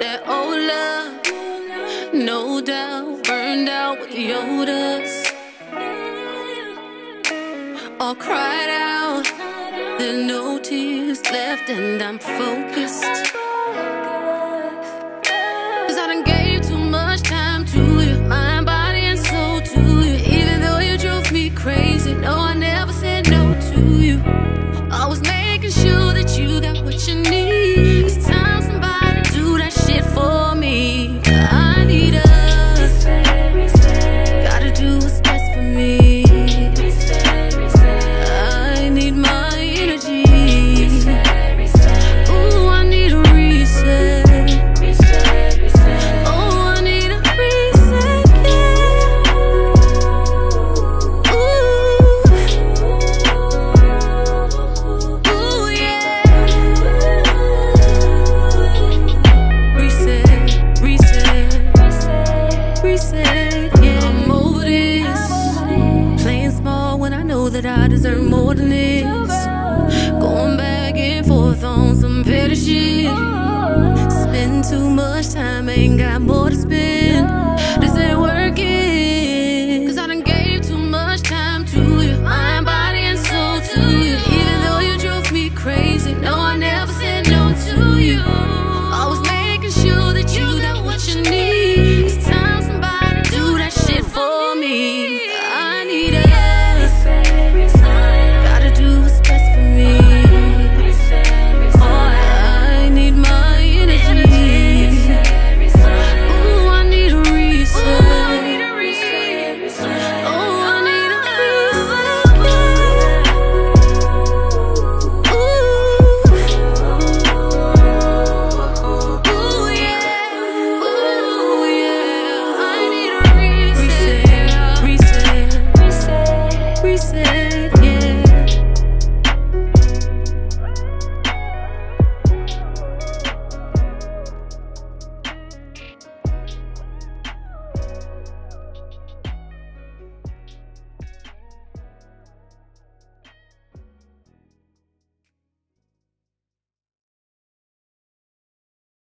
That old love, no doubt, burned out with the odors. All cried out, there's no tears left, and I'm focused. Cause I done gave too much time to you, mind, body, and soul to you. Even though you drove me crazy, no, I never said no to you. I was making sure that you got what you need. that I deserve more than this. Going back and forth on some petty shit. Spend too much time, ain't got more to spend. This ain't working. Cause I done gave too much time to you. Mind, body, and soul to you. Even though you drove me crazy, no, I never said no to you. Always making sure that you got what you need.